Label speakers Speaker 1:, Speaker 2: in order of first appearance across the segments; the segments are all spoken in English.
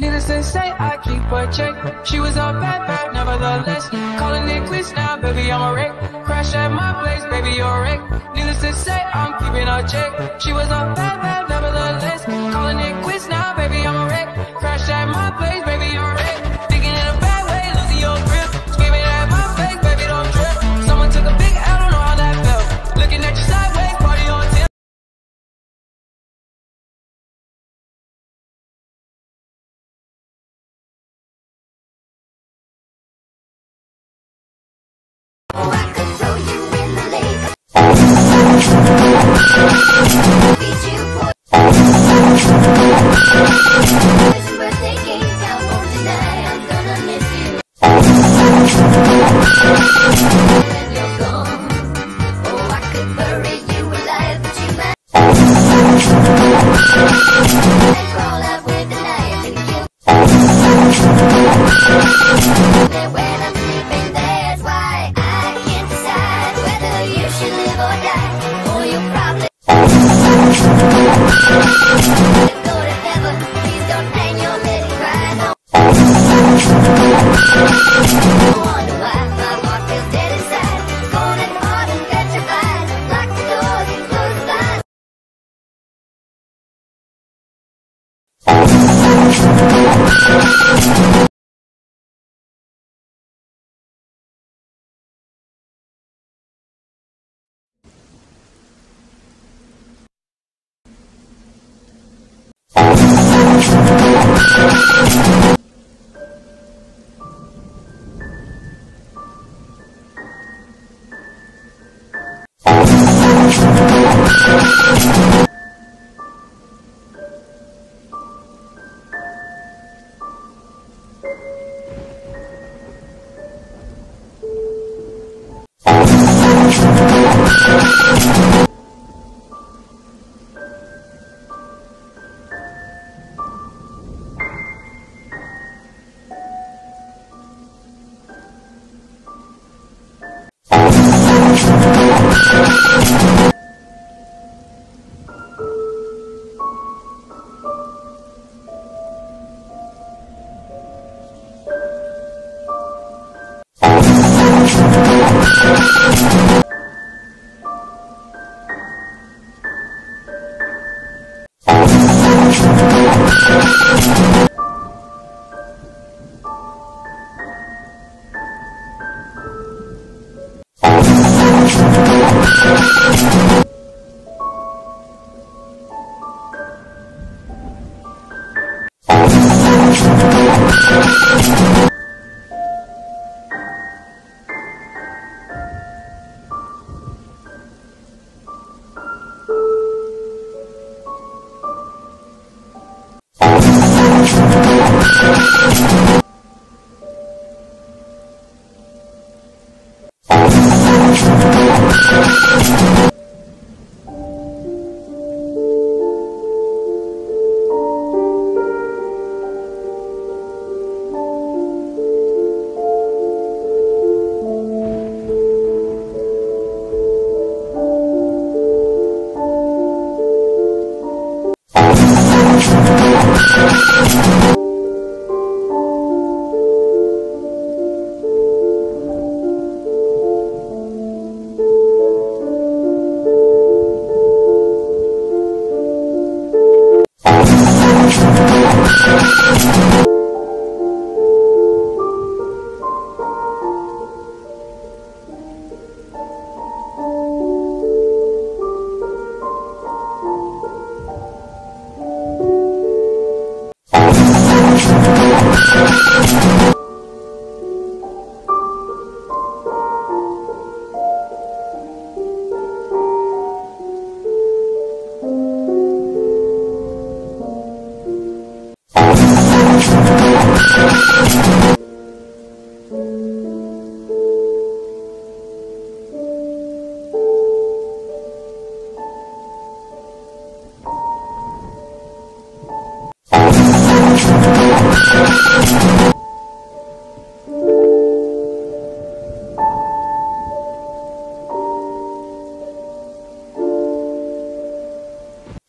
Speaker 1: Needless to say, I keep a check. She was a bad, bad, nevertheless. Calling it quits now, baby, I'm a wreck. Crash at my place, baby, you're a wreck. Needless to say, I'm keeping a check. She was a bad, bad,
Speaker 2: Thank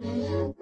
Speaker 2: Thank